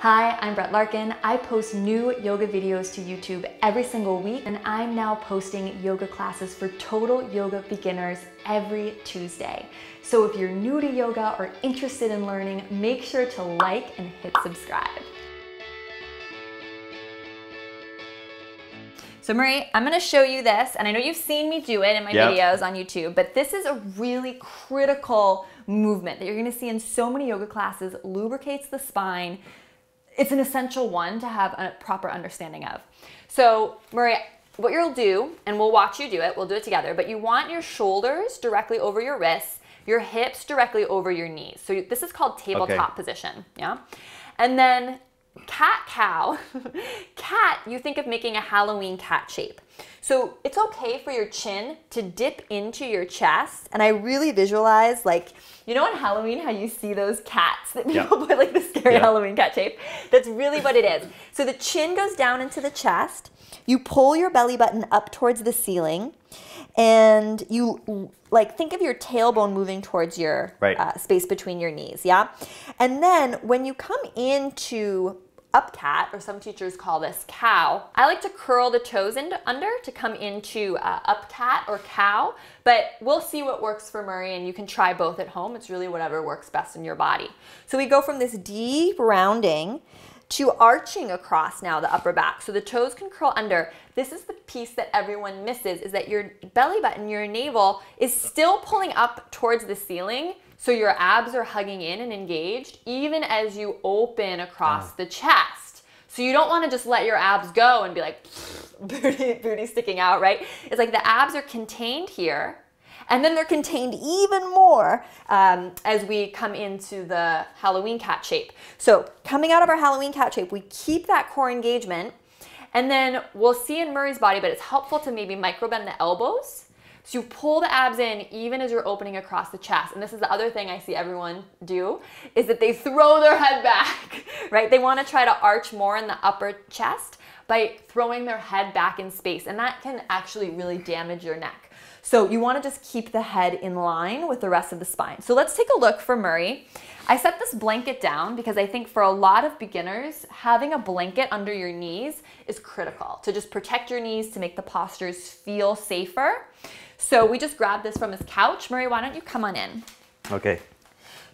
Hi, I'm Brett Larkin. I post new yoga videos to YouTube every single week, and I'm now posting yoga classes for total yoga beginners every Tuesday. So if you're new to yoga or interested in learning, make sure to like and hit subscribe. So Murray, I'm gonna show you this, and I know you've seen me do it in my yep. videos on YouTube, but this is a really critical movement that you're gonna see in so many yoga classes, lubricates the spine, it's an essential one to have a proper understanding of. So, Murray, what you'll do, and we'll watch you do it, we'll do it together, but you want your shoulders directly over your wrists, your hips directly over your knees. So this is called tabletop okay. position, yeah? And then cat cow, cat, you think of making a Halloween cat shape. So it's okay for your chin to dip into your chest. And I really visualize like, you know on Halloween how you see those cats that people yeah. put like the scary yeah. Halloween cat shape? That's really what it is. So the chin goes down into the chest. You pull your belly button up towards the ceiling and you like think of your tailbone moving towards your right. uh, space between your knees yeah and then when you come into up cat, or some teachers call this cow. I like to curl the toes under to come into uh, up cat or cow, but we'll see what works for Murray and you can try both at home. It's really whatever works best in your body. So we go from this deep rounding to arching across now the upper back. So the toes can curl under. This is the piece that everyone misses is that your belly button, your navel is still pulling up towards the ceiling so your abs are hugging in and engaged even as you open across the chest. So you don't want to just let your abs go and be like booty, booty sticking out, right? It's like the abs are contained here. And then they're contained even more um, as we come into the Halloween cat shape. So coming out of our Halloween cat shape, we keep that core engagement. And then we'll see in Murray's body, but it's helpful to maybe micro bend the elbows so you pull the abs in even as you're opening across the chest. And this is the other thing I see everyone do is that they throw their head back, right? They want to try to arch more in the upper chest by throwing their head back in space. And that can actually really damage your neck. So you want to just keep the head in line with the rest of the spine. So let's take a look for Murray. I set this blanket down because I think for a lot of beginners, having a blanket under your knees is critical to just protect your knees to make the postures feel safer. So we just grabbed this from his couch. Murray, why don't you come on in? Okay.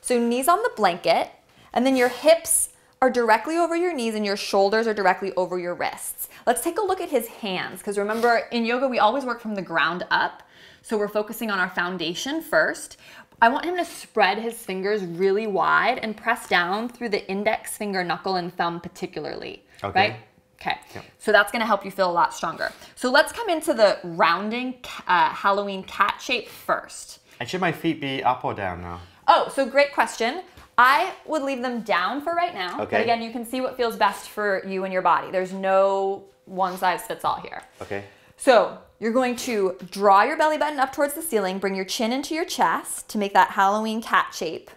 So knees on the blanket, and then your hips are directly over your knees and your shoulders are directly over your wrists. Let's take a look at his hands, because remember, in yoga, we always work from the ground up. So we're focusing on our foundation first. I want him to spread his fingers really wide and press down through the index finger, knuckle, and thumb particularly. Okay. Right? Okay, yep. so that's gonna help you feel a lot stronger. So let's come into the rounding uh, Halloween cat shape first. And should my feet be up or down now? Oh, so great question. I would leave them down for right now. Okay. But again, you can see what feels best for you and your body. There's no one size fits all here. Okay. So you're going to draw your belly button up towards the ceiling, bring your chin into your chest to make that Halloween cat shape.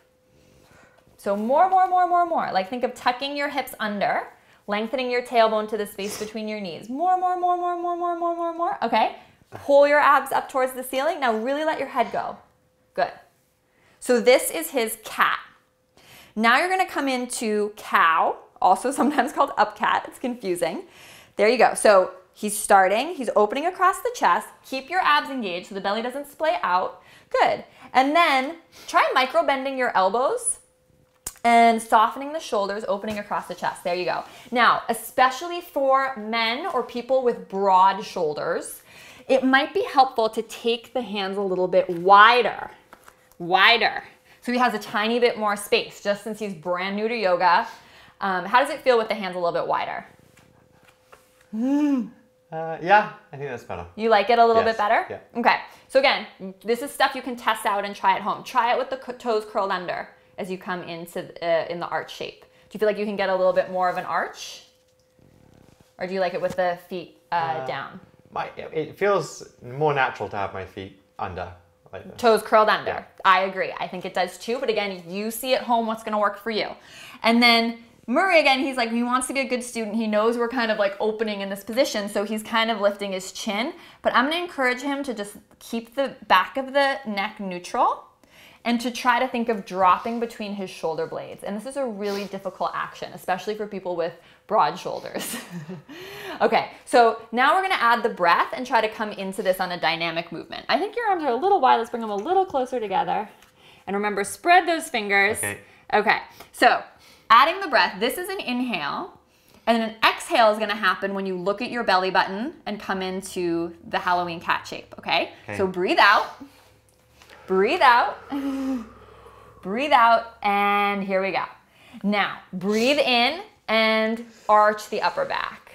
So more, more, more, more, more. Like think of tucking your hips under lengthening your tailbone to the space between your knees. More, more, more, more, more, more, more, more, more. Okay. Pull your abs up towards the ceiling. Now really let your head go. Good. So this is his cat. Now you're gonna come into cow, also sometimes called up cat. It's confusing. There you go. So he's starting, he's opening across the chest. Keep your abs engaged so the belly doesn't splay out. Good. And then try micro bending your elbows and softening the shoulders, opening across the chest. There you go. Now, especially for men or people with broad shoulders, it might be helpful to take the hands a little bit wider, wider. So he has a tiny bit more space, just since he's brand new to yoga. Um, how does it feel with the hands a little bit wider? Uh, yeah, I think that's better. You like it a little yes. bit better? Yeah. Okay. So again, this is stuff you can test out and try at home. Try it with the toes curled under as you come into uh, in the arch shape. Do you feel like you can get a little bit more of an arch? Or do you like it with the feet uh, uh, down? My, it feels more natural to have my feet under. Like Toes curled under. Yeah. I agree. I think it does too. But again, you see at home what's going to work for you. And then Murray, again, he's like, he wants to be a good student. He knows we're kind of like opening in this position. So he's kind of lifting his chin. But I'm going to encourage him to just keep the back of the neck neutral and to try to think of dropping between his shoulder blades. And this is a really difficult action, especially for people with broad shoulders. okay, so now we're gonna add the breath and try to come into this on a dynamic movement. I think your arms are a little wide. Let's bring them a little closer together. And remember, spread those fingers. Okay. Okay, so adding the breath, this is an inhale. And an exhale is gonna happen when you look at your belly button and come into the Halloween cat shape, okay? Okay. So breathe out, breathe out, breathe out, and here we go. Now, breathe in and arch the upper back.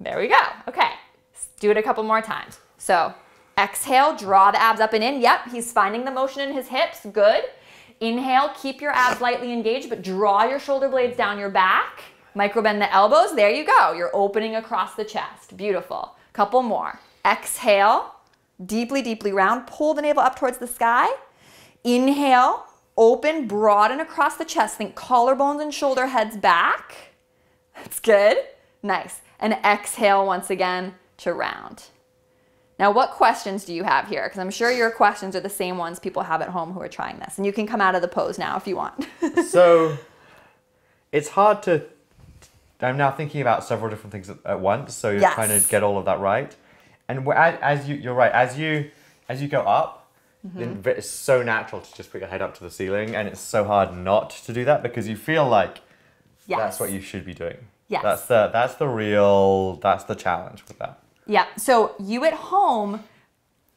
There we go. Okay, let's do it a couple more times. So exhale, draw the abs up and in. Yep, he's finding the motion in his hips. Good. Inhale, keep your abs lightly engaged, but draw your shoulder blades down your back. Micro bend the elbows. There you go. You're opening across the chest. Beautiful. Couple more. Exhale, deeply, deeply round. Pull the navel up towards the sky. Inhale, open, broaden across the chest. Think collarbones and shoulder heads back. That's good. Nice. And exhale once again to round. Now, what questions do you have here? Because I'm sure your questions are the same ones people have at home who are trying this. And you can come out of the pose now if you want. so it's hard to. I'm now thinking about several different things at, at once, so you're Yes. trying to get all of that right. And as, as you, you're right. As you as you go up, Mm-hmm. then it's so natural to just put your head up to the ceiling, and it's so hard not to do that because you feel like yes. that's what you should be doing. Yes. That's the that's the real that's the challenge with that. Yeah. So you at home,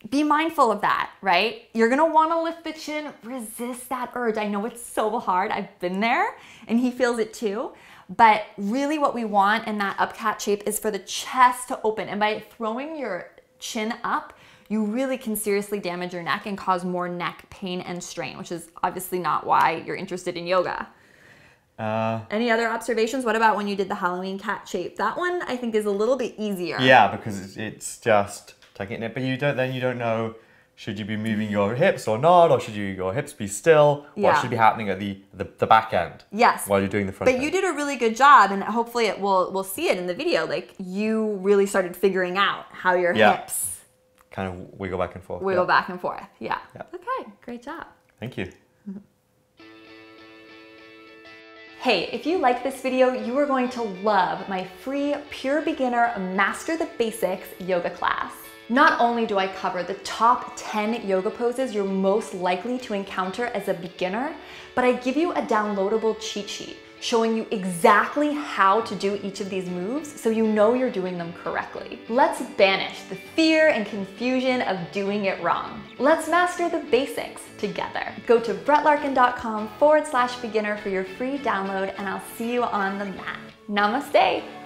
be mindful of that, right? You're gonna wanna lift the chin, resist that urge. I know it's so hard. I've been there and he feels it too. But really, what we want in that up cat shape is for the chest to open. And by throwing your chin up, you really can seriously damage your neck and cause more neck pain and strain, which is obviously not why you're interested in yoga. Uh, Any other observations? What about when you did the Halloween cat shape? That one I think is a little bit easier. yeah, because it's, it's just taking it, but you don't then you don't know should you be moving your hips or not, or should you your hips be still? What should be happening at the, the the back end Yes. while you're doing the front? But end. you did a really good job, and hopefully it will we'll see it in the video. Like you really started figuring out how your Yeah. hips kind of wiggle back and forth. wiggle yeah. back and forth. Yeah. Yeah. Okay, great job. Thank you. Hey, if you like this video, you are going to love my free Pure Beginner Master the Basics yoga class. Not only do I cover the top 10 yoga poses you're most likely to encounter as a beginner, but I give you a downloadable cheat sheet showing you exactly how to do each of these moves so you know you're doing them correctly. Let's banish the fear and confusion of doing it wrong. Let's master the basics together. Go to brettlarkin.com forward slash beginner for your free download and I'll see you on the mat. Namaste.